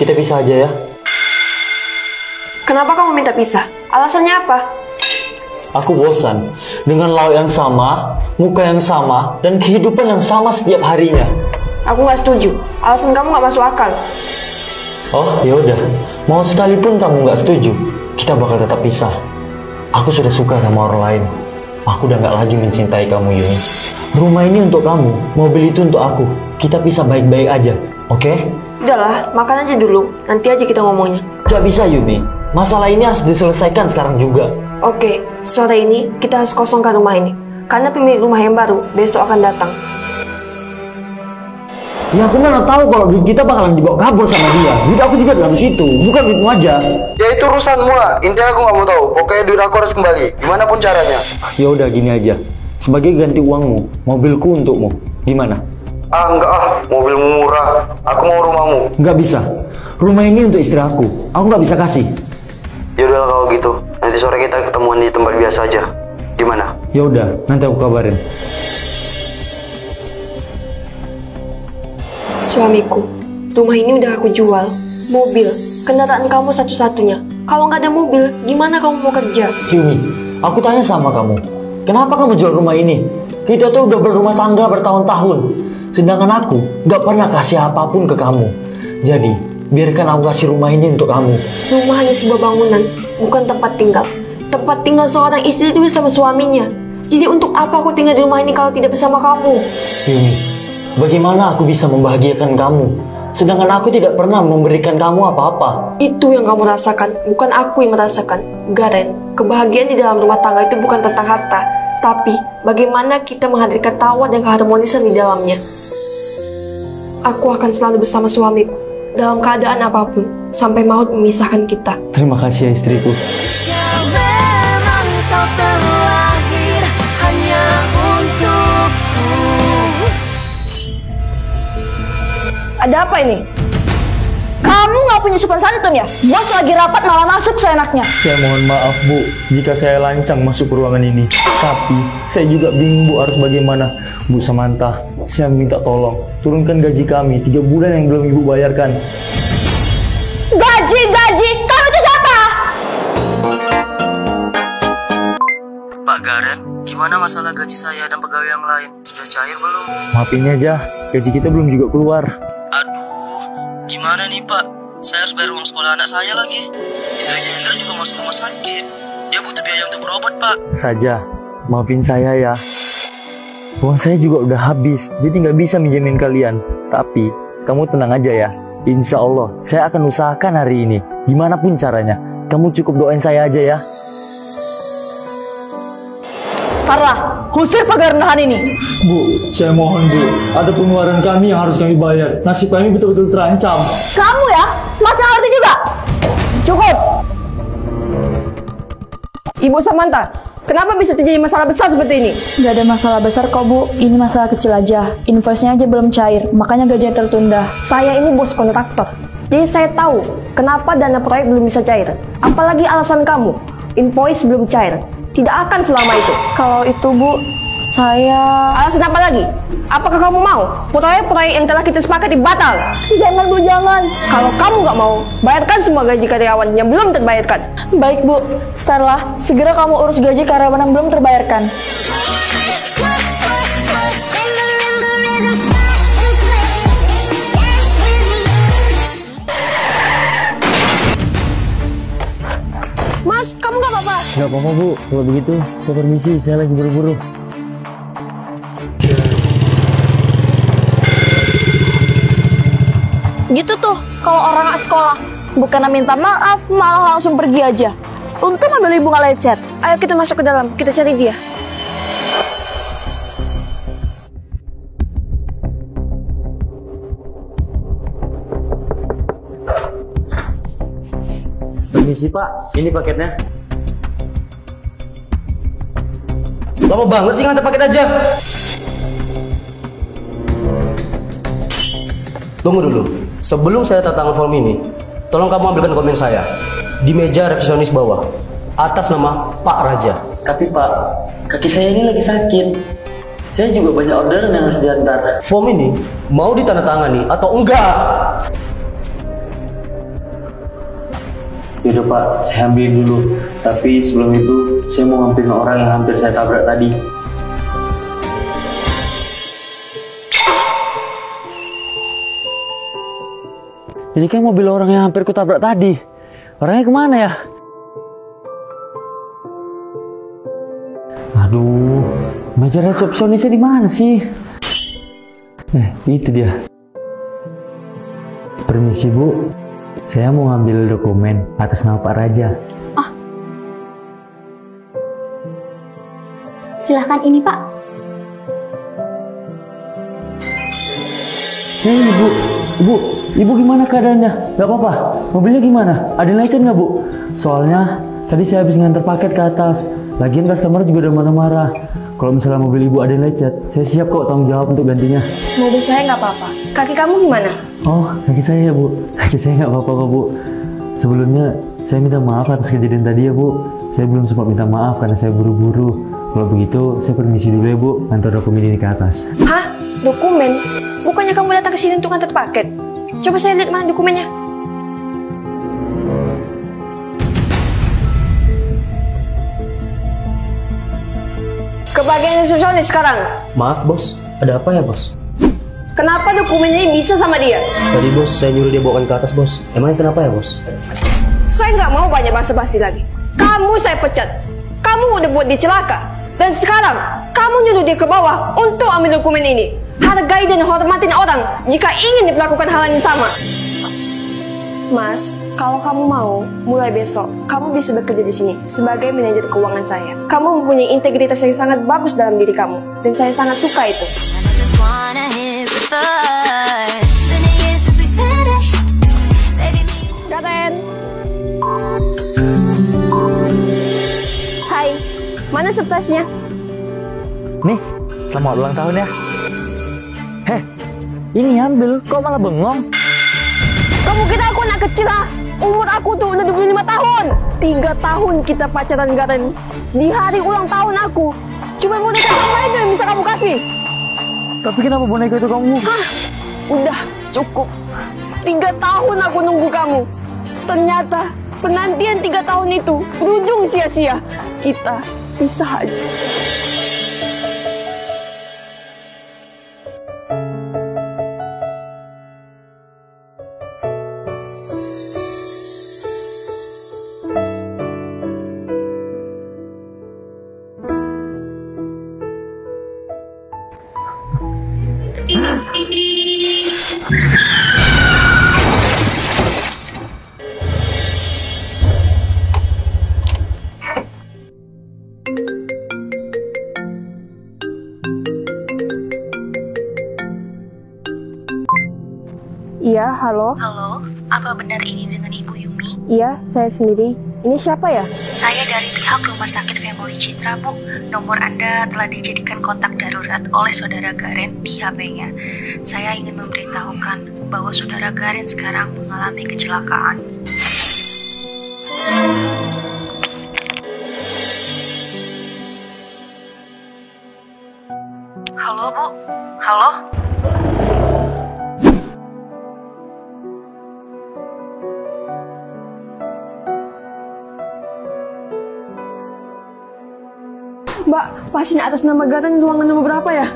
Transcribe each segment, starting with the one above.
Kita pisah aja ya. Kenapa kamu minta pisah? Alasannya apa? Aku bosan dengan lauk yang sama, muka yang sama, dan kehidupan yang sama setiap harinya. Aku nggak setuju. Alasan kamu nggak masuk akal. Oh, yaudah. Mau sekalipun kamu nggak setuju, kita bakal tetap pisah. Aku sudah suka sama orang lain. Aku udah nggak lagi mencintai kamu, Yuni. Rumah ini untuk kamu, mobil itu untuk aku. Kita pisah baik-baik aja, oke? Udahlah, makan aja dulu. Nanti aja kita ngomongnya. Gak bisa, Yuni. Masalah ini harus diselesaikan sekarang juga. Oke, sore ini kita harus kosongkan rumah ini. Karena pemilik rumah yang baru besok akan datang. Ya aku mana tahu kalau duit kita bakalan dibawa kabur sama dia. Duit aku juga dalam situ, bukan duitmu aja. Ya itu urusanmu lah. Intinya aku nggak mau tahu. Pokoknya duit aku harus kembali. Gimana pun caranya. Ya udah gini aja. Sebagai ganti uangmu, mobilku untukmu. Gimana? Ah enggak ah, mobilmu murah. Aku mau rumahmu. Nggak bisa. Rumah ini untuk istri aku. Aku nggak bisa kasih. Ya udahlah kalau gitu. Nanti sore kita ketemuan di tempat biasa aja. Gimana? Ya udah, nanti aku kabarin. Suamiku, rumah ini udah aku jual. Mobil, kendaraan kamu satu-satunya. Kalau nggak ada mobil, gimana kamu mau kerja? Yuni, aku tanya sama kamu. Kenapa kamu jual rumah ini? Kita tuh udah berumah tangga bertahun-tahun. Sedangkan aku nggak pernah kasih apa pun ke kamu. Jadi, biarkan aku kasih rumah ini untuk kamu. Rumah hanya sebuah bangunan, bukan tempat tinggal. Tempat tinggal seorang istri itu bersama suaminya. Jadi untuk apa aku tinggal di rumah ini kalau tidak bersama kamu? Yuni, bagaimana aku bisa membahagiakan kamu? Sedangkan aku tidak pernah memberikan kamu apa-apa. Itu yang kamu rasakan, bukan aku yang merasakan. Garen, kebahagiaan di dalam rumah tangga itu bukan tentang harta, tapi bagaimana kita menghadirkan tawa dan keharmonisan di dalamnya. Aku akan selalu bersama suamiku, dalam keadaan apa pun, sampai maut memisahkan kita. Terima kasih ya istriku. Ada apa ini? Kamu nggak punya sopan santun ya? Bos lagi rapat malah masuk seenaknya. Saya mohon maaf Bu, jika saya lancang masuk ke ruangan ini. Tapi saya juga bingung Bu harus bagaimana. Bu Samantha, saya minta tolong turunkan gaji kami tiga bulan yang belum Ibu bayarkan. Gaji, gaji, kamu itu siapa? Pak Garen, gimana masalah gaji saya dan pegawai yang lain? Sudah cair belum? Maafin aja, gaji kita belum juga keluar. Gimana nih Pak? Saya harus bayar uang sekolah anak saya lagi. Istrinya Hendra juga masuk rumah sakit. Dia butuh biaya untuk berobat, Pak. Raja, maafin saya ya. Uang saya juga udah habis, jadi nggak bisa minjemin kalian. Tapi, kamu tenang aja ya. Insya Allah, saya akan usahakan hari ini. Gimana pun caranya. Kamu cukup doain saya aja ya. Starlah, usir pagar rendahan ini. Bu, saya mohon Bu, ada pengeluaran kami yang harus kami bayar. Nasib kami betul-betul terancam. Kamu ya, masih ngerti juga? Cukup. Ibu Samantha, kenapa bisa terjadi masalah besar seperti ini? Gak ada masalah besar kok bu, ini masalah kecil aja. Invoice-nya aja belum cair, makanya gajinya tertunda. Saya ini bos kontraktor, jadi saya tahu kenapa dana proyek belum bisa cair. Apalagi alasan kamu, invoice belum cair. Tidak akan selama itu. Kalau itu bu, saya... Alasan apa lagi? Apakah kamu mau proyek-proyek yang telah kita sepakati batal? Jangan bu, jangan. Kalau kamu nggak mau, bayarkan semua gaji karyawan yang belum terbayarkan. Baik bu, Starlah, segera kamu urus gaji karyawan yang belum terbayarkan. Mas, kamu nggak apa-apa? Gak apa-apa Bu, kalau begitu saya permisi, saya lagi buru-buru. Gitu tuh, kalau orang nggak sekolah. Bukannya minta maaf, malah langsung pergi aja. Untung mobil ibu nggak lecet. Ayo kita masuk ke dalam, kita cari dia. Permisi Pak, ini paketnya. Lama banget sih ngantar paket aja. Tunggu dulu. Sebelum saya tanda form ini, tolong kamu ambilkan dokumen saya di meja revisionis bawah atas nama Pak Raja. Tapi Pak, kaki saya ini lagi sakit. Saya juga banyak orderan yang harus diantar. Form ini mau ditandatangani atau enggak? Yaudah pak, saya ambilin dulu. Tapi sebelum itu, saya mau ngambilin orang yang hampir saya tabrak tadi. Ini kan mobil orang yang hampir kutabrak tadi. Orangnya ke mana ya? Aduh, meja resepsionisnya di mana sih? Eh, itu dia. Permisi bu, saya mau ngambil dokumen atas nama Pak Raja. Silahkan ini Pak. Eh, ibu, ibu, ibu gimana keadaannya? Gak apa-apa. Mobilnya gimana? Ada lecet nggak bu? Soalnya tadi saya habis nganter paket ke atas. Lagian customer juga udah marah-marah. Kalau misalnya mobil ibu ada lecet, saya siap kok tanggung jawab untuk gantinya. Mobil saya nggak apa-apa. Kaki kamu gimana? Oh, kaki saya ya bu. Kaki saya nggak apa-apa bu. Sebelumnya saya minta maaf atas kejadian tadi ya bu. Saya belum sempat minta maaf karena saya buru-buru. Kalau begitu, saya permisi dulu ya bu. Ngantar dokumen ini ke atas. Hah? Dokumen? Bukannya kamu datang ke sini untuk ngantar paket? Coba saya lihat mana dokumennya. Ke bagian resepsionis sekarang. Maaf bos, ada apa ya bos? Kenapa dokumennya ini bisa sama dia? Tadi bos saya nyuruh dia bawakan ke atas bos. Emangnya kenapa ya bos? Saya nggak mau banyak basa-basi lagi. Kamu saya pecat. Kamu udah buat dia celaka. Dan sekarang, kamu nyuruh dia ke bawah untuk ambil dokumen ini. Hargai dan hormatin orang jika ingin diperlakukan hal yang sama. Mas, kalau kamu mau, mulai besok, kamu bisa bekerja di sini sebagai manajer keuangan saya. Kamu mempunyai integritas yang sangat bagus dalam diri kamu. Dan saya sangat suka itu. Hai, mana surprise-nya? Nih, selamat ulang tahun ya. Heh, ini ambil, kok malah bengong? Kamu kira aku anak kecil ah? Umur aku tuh udah 25 tahun. Tiga tahun kita pacaran Garen. Di hari ulang tahun aku. Cuma boneka sama itu yang bisa kamu kasih. Tapi kenapa boneka itu kamu? Udah, cukup. Tiga tahun aku nunggu kamu. Ternyata penantian tiga tahun itu berujung sia-sia. Kita pisah aja. Iya, halo. Halo, apa benar ini dengan Ibu Yumi? Iya, saya sendiri. Ini siapa ya? Saya dari pihak Rumah Sakit Family Citra, Bu. Nomor Anda telah dijadikan kontak darurat oleh Saudara Garen di HP-nya. Saya ingin memberitahukan bahwa Saudara Garen sekarang mengalami kecelakaan. Halo, Bu. Halo? Mbak, pasien atas nama Garen ruangan nomor berapa ya?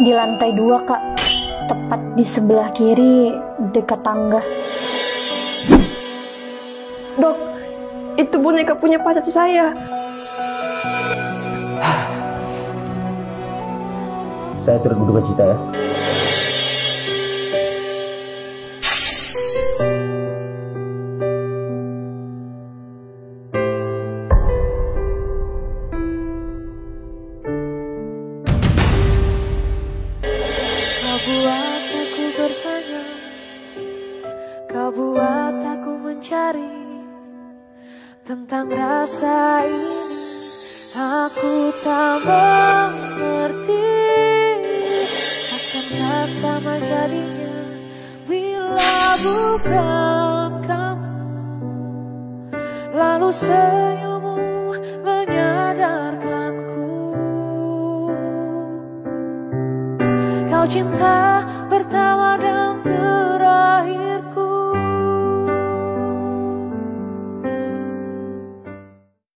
Di lantai dua kak, tepat di sebelah kiri dekat tangga. Dok, itu boneka punya pacar saya. Saya turut berduka cita ya. Tentang rasa ini Aku tak mengerti. Akankah sama jadinya Bila bukan kamu. Lalu senyummu menyadarkanku. Kau cinta